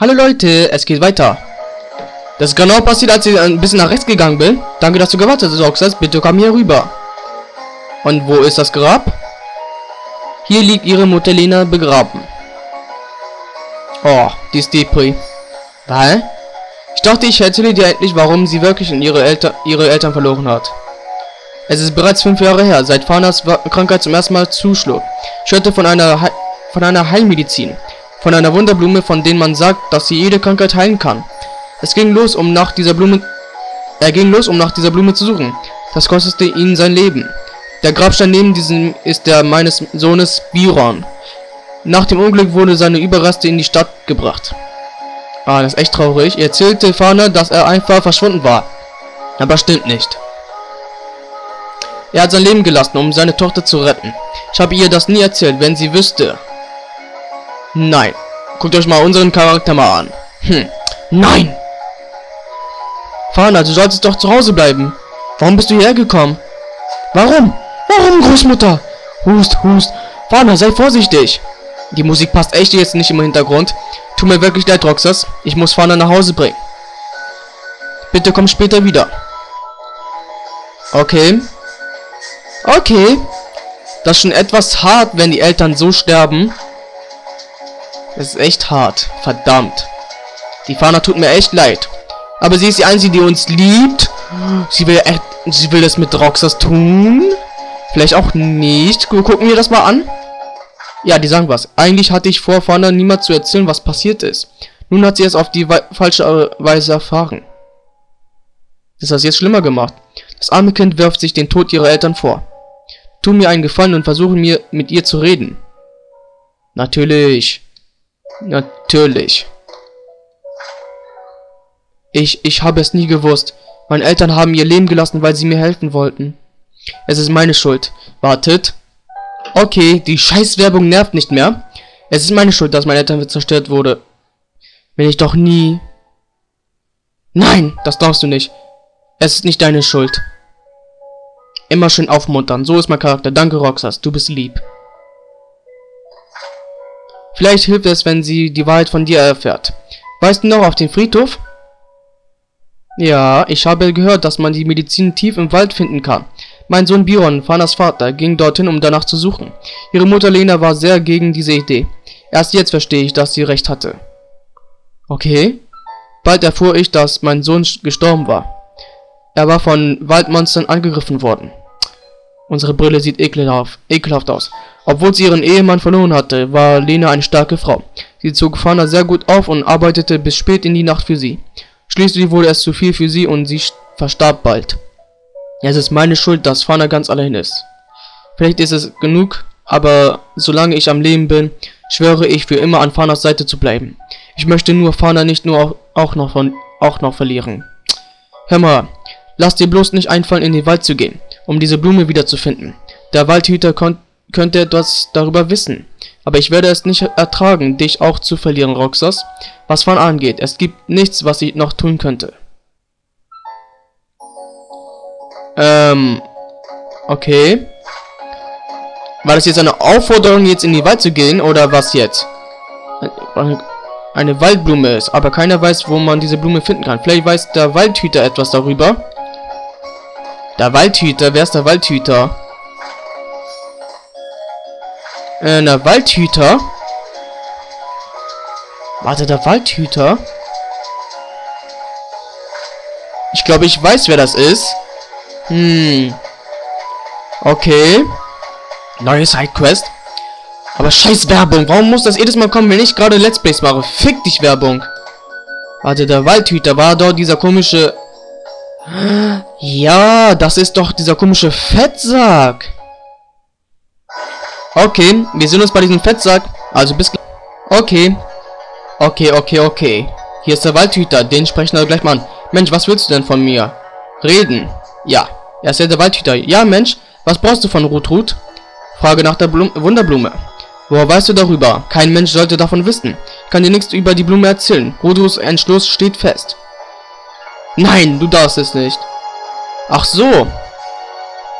Hallo Leute, es geht weiter. Das ist genau passiert, als ich ein bisschen nach rechts gegangen bin. Danke, dass du gewartet hast, Roxas. Bitte komm hier rüber. Und wo ist das Grab? Hier liegt ihre Mutter Lena begraben. Oh, die ist Depri. Was? Ich dachte, ich erzähle dir endlich, warum sie wirklich ihre, Elter ihre Eltern verloren hat. Es ist bereits fünf Jahre her, seit Fanas Krankheit zum ersten Mal zuschlug. Ich hörte von einer, He von einer Heilmedizin. Von einer Wunderblume, von denen man sagt, dass sie jede Krankheit heilen kann. Es ging los, um nach dieser Blume... Er ging los, um nach dieser Blume zu suchen. Das kostete ihn sein Leben. Der Grabstein neben diesem ist der meines Sohnes Biron. Nach dem Unglück wurde seine Überreste in die Stadt gebracht. Ah, das ist echt traurig. Er erzählte Fana, dass er einfach verschwunden war. Aber stimmt nicht. Er hat sein Leben gelassen, um seine Tochter zu retten. Ich habe ihr das nie erzählt, wenn sie wüsste. Nein. Guckt euch mal unseren Charakter mal an. Hm. Nein! Fana, du solltest doch zu Hause bleiben. Warum bist du hierher gekommen? Warum? Warum, Großmutter? Hust, hust. Fana, sei vorsichtig. Die Musik passt echt jetzt nicht im Hintergrund. Tut mir wirklich leid, Roxas. Ich muss Fana nach Hause bringen. Bitte komm später wieder. Okay. Okay. Das ist schon etwas hart, wenn die Eltern so sterben. Das ist echt hart. Verdammt. Die Fana tut mir echt leid. Aber sie ist die Einzige, die uns liebt. Sie will echt, sie will das mit Roxas tun. Vielleicht auch nicht. Gucken wir das mal an. Ja, die sagen was. Eigentlich hatte ich vor, Fana niemand zu erzählen, was passiert ist. Nun hat sie es auf die falsche Weise erfahren. Das hat es jetzt schlimmer gemacht. Das arme Kind wirft sich den Tod ihrer Eltern vor. Tu mir einen Gefallen und versuche mir mit ihr zu reden. Natürlich. Natürlich. Ich, ich habe es nie gewusst. Meine Eltern haben ihr Leben gelassen, weil sie mir helfen wollten. Es ist meine Schuld. Wartet. Okay, die Scheißwerbung nervt nicht mehr. Es ist meine Schuld, dass meine Eltern zerstört wurde. Wenn ich doch nie... Nein, das darfst du nicht. Es ist nicht deine Schuld. Immer schön aufmuntern. So ist mein Charakter. Danke, Roxas. Du bist lieb. Vielleicht hilft es, wenn sie die Wahrheit von dir erfährt. Weißt du noch auf den Friedhof? Ja, ich habe gehört, dass man die Medizin tief im Wald finden kann. Mein Sohn Biron, Fanas Vater, ging dorthin, um danach zu suchen. Ihre Mutter Lena war sehr gegen diese Idee. Erst jetzt verstehe ich, dass sie recht hatte. Okay. Bald erfuhr ich, dass mein Sohn gestorben war. Er war von Waldmonstern angegriffen worden. Unsere Brille sieht ekelhaft, ekelhaft aus. Obwohl sie ihren Ehemann verloren hatte, war Lena eine starke Frau. Sie zog Fana sehr gut auf und arbeitete bis spät in die Nacht für sie. Schließlich wurde es zu viel für sie und sie verstarb bald. Es ist meine Schuld, dass Fana ganz allein ist. Vielleicht ist es genug, aber solange ich am Leben bin, schwöre ich für immer an Fanas Seite zu bleiben. Ich möchte nur Fana nicht nur auch, noch, von, auch noch verlieren. Hör mal, lass dir bloß nicht einfallen, in den Wald zu gehen, um diese Blume wiederzufinden. Der Waldhüter könnte etwas darüber wissen. Aber ich werde es nicht ertragen, dich auch zu verlieren, Roxas. Was Fan angeht, es gibt nichts, was ich noch tun könnte. Ähm, okay. War das jetzt eine Aufforderung, jetzt in die Wald zu gehen, oder was jetzt? Eine Waldblume ist, aber keiner weiß, wo man diese Blume finden kann. Vielleicht weiß der Waldhüter etwas darüber. Der Waldhüter? Wer ist der Waldhüter? Äh, der Waldhüter? Warte, der Waldhüter? Ich glaube, ich weiß, wer das ist. Hm. Okay. Neue Sidequest. Aber scheiß Werbung. Warum muss das jedes Mal kommen, wenn ich gerade Let's Plays mache? Fick dich, Werbung. Warte, der Waldhüter war dort dieser komische... Ja, das ist doch dieser komische Fettsack. Okay, wir sehen uns bei diesem Fettsack. Also bis gleich. Okay. Okay, okay, okay. Hier ist der Waldhüter. Den sprechen wir gleich mal an. Mensch, was willst du denn von mir? Reden. Ja. Er ist ja der Waldhüter. Ja, Mensch. Was brauchst du von Rutrut? Frage nach der Blum Wunderblume. Woher weißt du darüber? Kein Mensch sollte davon wissen. Ich kann dir nichts über die Blume erzählen. Rudruts Entschluss steht fest. Nein, du darfst es nicht. Ach so.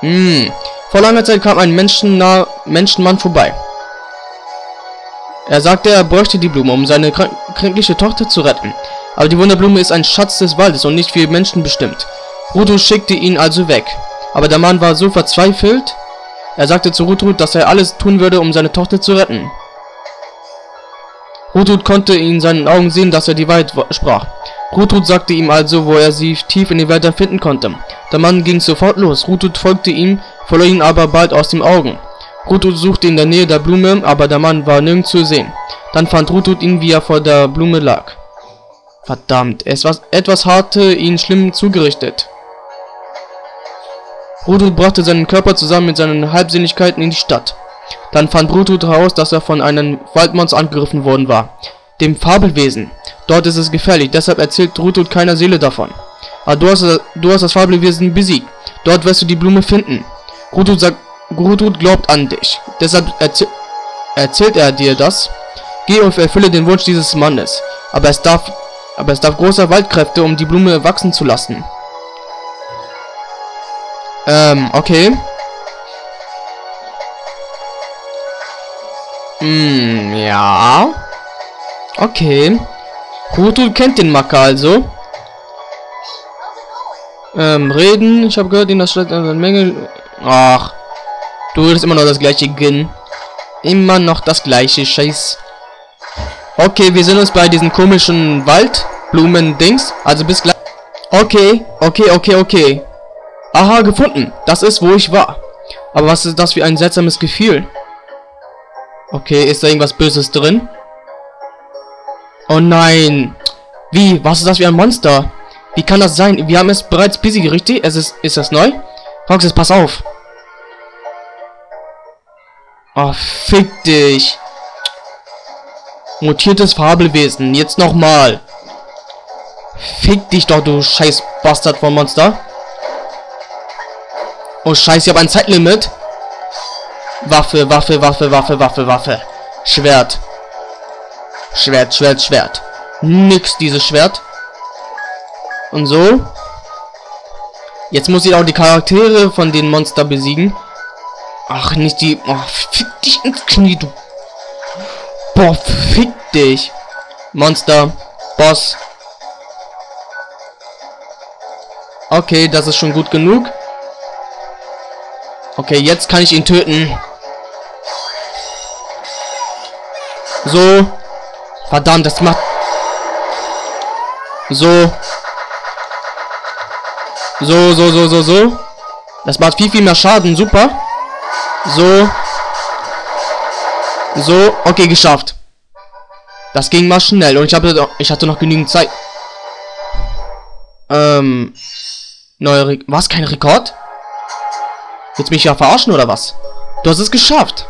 Hm. Vor langer Zeit kam ein menschennah Menschenmann vorbei. Er sagte, er bräuchte die Blume, um seine krank kränkliche Tochter zu retten. Aber die Wunderblume ist ein Schatz des Waldes und nicht für Menschen bestimmt. Ruto schickte ihn also weg. Aber der Mann war so verzweifelt, er sagte zu Rutrud, dass er alles tun würde, um seine Tochter zu retten. Rutrud konnte in seinen Augen sehen, dass er die Wahrheit sprach. Rutrud sagte ihm also, wo er sie tief in die Wälder finden konnte. Der Mann ging sofort los. Rutrud folgte ihm, verlor ihn aber bald aus den Augen. Rutrud suchte in der Nähe der Blume, aber der Mann war nirgends zu sehen. Dann fand Rutrud ihn, wie er vor der Blume lag. Verdammt, es war etwas hatte ihn schlimm zugerichtet. Rutrud brachte seinen Körper zusammen mit seinen Halbsinnigkeiten in die Stadt. Dann fand Rutrud heraus, dass er von einem Waldmonster angegriffen worden war. Dem Fabelwesen. Dort ist es gefährlich, deshalb erzählt Rutrud keiner Seele davon. Aber du hast, du hast das Fabelwesen besiegt. Dort wirst du die Blume finden. Rutrud sagt, Rutrud glaubt an dich. Deshalb erzäh erzählt er dir das. Geh und erfülle den Wunsch dieses Mannes. Aber es darf, aber es darf großer Waldkräfte, um die Blume wachsen zu lassen. Ähm, okay. Hm, ja. Okay. Rutul kennt den Macker also. Ähm, reden. Ich habe gehört, in der Stadt eine Menge... Ach. Du redest immer noch das gleiche Gin. Immer noch das gleiche Scheiß. Okay, wir sind uns bei diesen komischen Waldblumen-Dings. Also bis gleich. Okay, okay, okay, okay. Aha, gefunden. Das ist, wo ich war. Aber was ist das für ein seltsames Gefühl? Okay, ist da irgendwas Böses drin? Oh nein. Wie? Was ist das für ein Monster? Wie kann das sein? Wir haben es bereits busy gerichtet. Es ist, ist das neu? Roxas, pass auf. Oh, fick dich. Mutiertes Fabelwesen. Jetzt nochmal. Fick dich doch, du scheiß Bastard von Monster. Oh scheiße, ich habe ein Zeitlimit. Waffe, Waffe, Waffe, Waffe, Waffe, Waffe. Schwert. Schwert, Schwert, Schwert. Nix, dieses Schwert. Und so. Jetzt muss ich auch die Charaktere von den Monster besiegen. Ach, nicht die... Oh, fick dich ins Knie, du... Boah, fick dich. Monster. Boss. Okay, das ist schon gut genug. Okay, jetzt kann ich ihn töten. So. Verdammt, das macht... So. So, so, so, so, so. Das macht viel, viel mehr Schaden. Super. So. So. Okay, geschafft. Das ging mal schnell. Und ich, habe, ich hatte noch genügend Zeit. Ähm. Neuer Re Was? Kein Rekord? Willst mich ja verarschen oder was? Du hast es geschafft.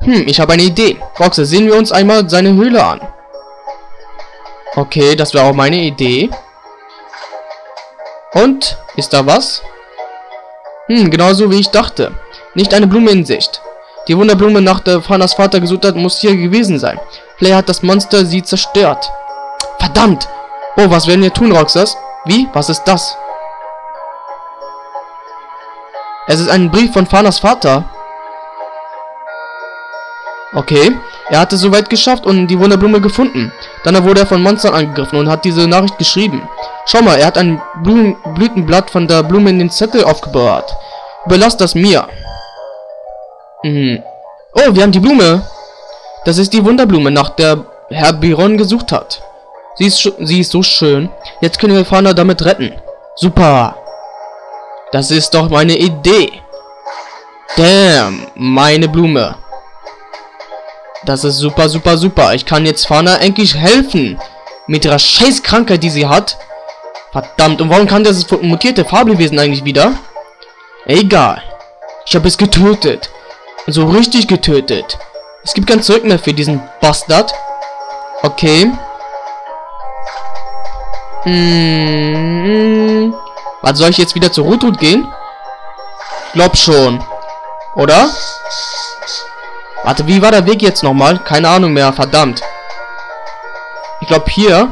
Hm, ich habe eine Idee. Roxe, sehen wir uns einmal seine Höhle an. Okay, das wäre auch meine Idee. Und? Ist da was? Hm, genauso wie ich dachte. Nicht eine Blume in Sicht. Die Wunderblume, nach der Fanas Vater gesucht hat, muss hier gewesen sein. Vielleicht hat das Monster sie zerstört. Verdammt! Oh, was werden wir tun, Roxas? Wie? Was ist das? Es ist ein Brief von Fanas Vater. Okay. Er hat es soweit geschafft und die Wunderblume gefunden. Dann wurde er von Monstern angegriffen und hat diese Nachricht geschrieben. Schau mal, er hat ein Blumen Blütenblatt von der Blume in den Zettel aufgebahrt. Überlass das mir. Mhm. Oh, wir haben die Blume. Das ist die Wunderblume, nach der Herr Biron gesucht hat. Sie ist, sie ist so schön. Jetzt können wir Fana damit retten. Super. Das ist doch meine Idee. Damn, meine Blume. Das ist super, super, super. Ich kann jetzt Fana endlich helfen. Mit ihrer scheiß Krankheit, die sie hat. Verdammt, und warum kann das mutierte Fabelwesen eigentlich wieder? Egal. Ich habe es getötet. Und so richtig getötet. Es gibt kein Zurück mehr für diesen Bastard. Okay. Hm. Was soll ich jetzt wieder zu Rutut gehen? Glaub schon. Oder? Warte, wie war der Weg jetzt nochmal? Keine Ahnung mehr, verdammt. Ich glaube hier.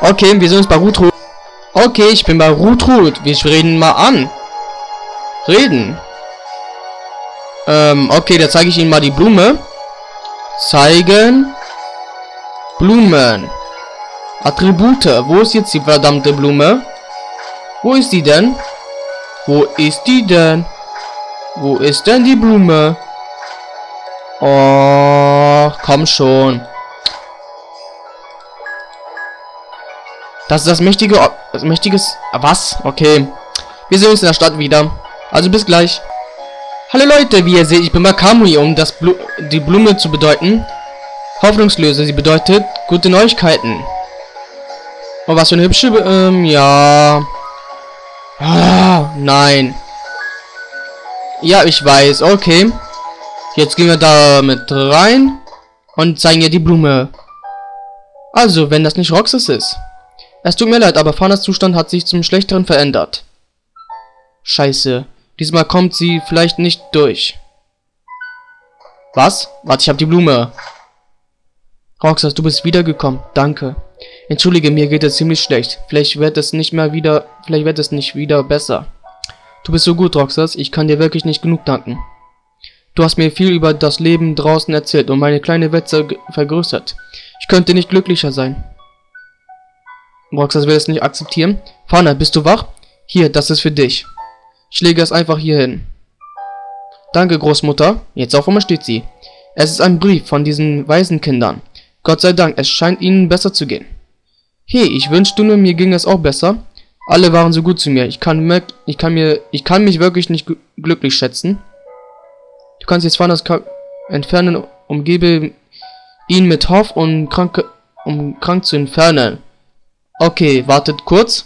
Okay, wir sind uns bei Rutrut. Okay, ich bin bei Rutrut. Wir reden mal an. Reden. Ähm, okay, da zeige ich Ihnen mal die Blume. Zeigen. Blumen. Attribute. Wo ist jetzt die verdammte Blume? Wo ist die denn? Wo ist die denn? Wo ist denn die Blume? Oh, komm schon. Das ist das mächtige... Das mächtiges... Was? Okay. Wir sehen uns in der Stadt wieder. Also bis gleich. Hallo Leute, wie ihr seht, ich bin bei Kamui, um das Blu die Blume zu bedeuten. Hoffnungslöse, sie bedeutet gute Neuigkeiten. Oh, was für eine hübsche... Ähm, ja... Ah, nein. Ja, ich weiß. Okay. Jetzt gehen wir da mit rein und zeigen ihr die Blume. Also, wenn das nicht Roxas ist. Es tut mir leid, aber Fanas Zustand hat sich zum Schlechteren verändert. Scheiße. Diesmal kommt sie vielleicht nicht durch. Was? Warte, ich hab die Blume. Roxas, du bist wiedergekommen. Danke. Entschuldige, mir geht es ziemlich schlecht. Vielleicht wird es nicht mehr wieder, vielleicht wird es nicht wieder besser. Du bist so gut, Roxas. Ich kann dir wirklich nicht genug danken. Du hast mir viel über das Leben draußen erzählt und meine kleine Welt vergrößert. Ich könnte nicht glücklicher sein. Roxas will es nicht akzeptieren. Fana, bist du wach? Hier, das ist für dich. Ich lege es einfach hier hin. Danke, Großmutter. Jetzt auf einmal steht sie. Es ist ein Brief von diesen Waisenkindern. Gott sei Dank, es scheint ihnen besser zu gehen. Hey, ich wünschte nur, mir ging es auch besser. Alle waren so gut zu mir. Ich kann, ich kann mir, ich kann mich wirklich nicht glücklich schätzen. Du kannst jetzt Fanas entfernen, umgebe ihn mit Hoff und kranke, um krank zu entfernen. Okay, wartet kurz.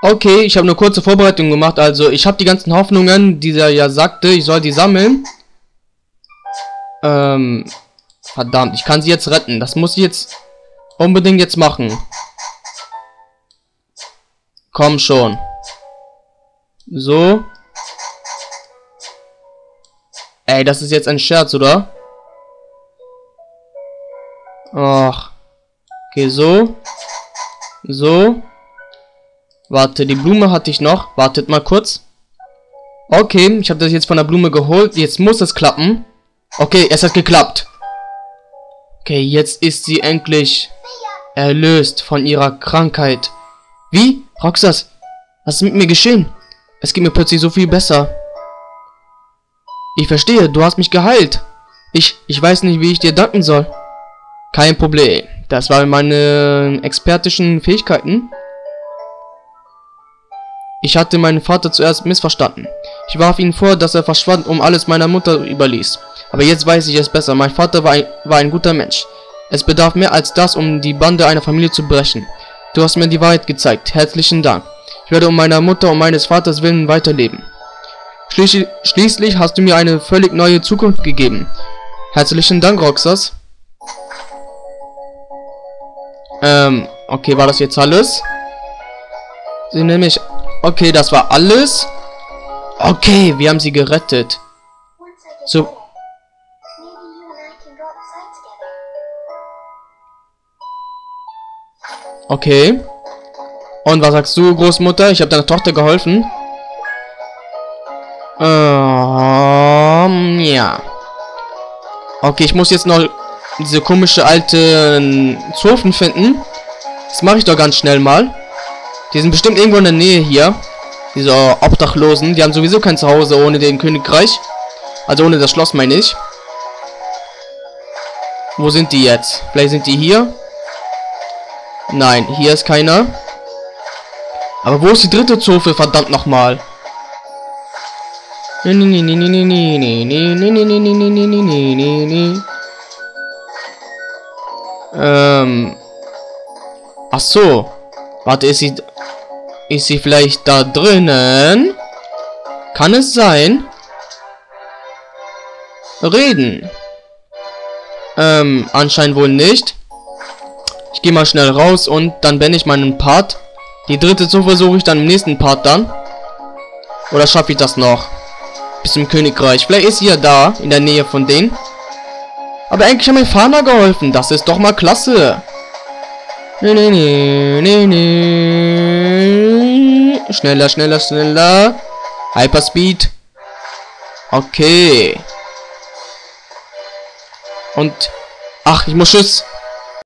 Okay, ich habe eine kurze Vorbereitung gemacht. Also, ich habe die ganzen Hoffnungen, die er ja sagte, ich soll die sammeln. Ähm, verdammt, ich kann sie jetzt retten. Das muss ich jetzt unbedingt jetzt machen. Komm schon. So. Ey, das ist jetzt ein Scherz, oder? Ach. Okay, so. So. Warte, die Blume hatte ich noch. Wartet mal kurz. Okay, ich habe das jetzt von der Blume geholt. Jetzt muss es klappen. Okay, es hat geklappt. Okay, jetzt ist sie endlich erlöst von ihrer Krankheit. Wie? Roxas, was ist mit mir geschehen? Es geht mir plötzlich so viel besser. Ich verstehe, du hast mich geheilt. Ich, ich weiß nicht, wie ich dir danken soll. Kein Problem. Das waren meine expertischen Fähigkeiten. Ich hatte meinen Vater zuerst missverstanden. Ich warf ihn vor, dass er verschwand, um alles meiner Mutter überließ. Aber jetzt weiß ich es besser. Mein Vater war ein, war ein guter Mensch. Es bedarf mehr als das, um die Bande einer Familie zu brechen. Du hast mir die Wahrheit gezeigt. Herzlichen Dank. Ich werde um meiner Mutter und meines Vaters willen weiterleben. Schließlich, schließlich hast du mir eine völlig neue Zukunft gegeben. Herzlichen Dank, Roxas. Ähm, okay, war das jetzt alles? Sie mich... Okay, das war alles. Okay, wir haben sie gerettet. So... Okay. Und was sagst du, Großmutter? Ich habe deiner Tochter geholfen. Ähm, ja. Okay, ich muss jetzt noch diese komische alte Zofen finden. Das mache ich doch ganz schnell mal. Die sind bestimmt irgendwo in der Nähe hier. Diese Obdachlosen. Die haben sowieso kein Zuhause ohne den Königreich. Also ohne das Schloss, meine ich. Wo sind die jetzt? Vielleicht sind die hier. Nein, hier ist keiner. Aber wo ist die dritte Zofe? Verdammt nochmal. Ähm. Ach so. Warte, ist sie... Ist sie vielleicht da drinnen? Kann es sein? Reden. Ähm, anscheinend wohl nicht gehe mal schnell raus und dann bin ich meinen Part. Die dritte so versuche ich dann im nächsten Part dann. Oder schaffe ich das noch? Bis zum Königreich. Vielleicht ist sie ja da, in der Nähe von denen. Aber eigentlich hat mir Fahner geholfen. Das ist doch mal klasse. Nee, nee, nee, nee, nee. Schneller, schneller, schneller. Hyperspeed. Okay. Und... Ach, ich muss Tschüss.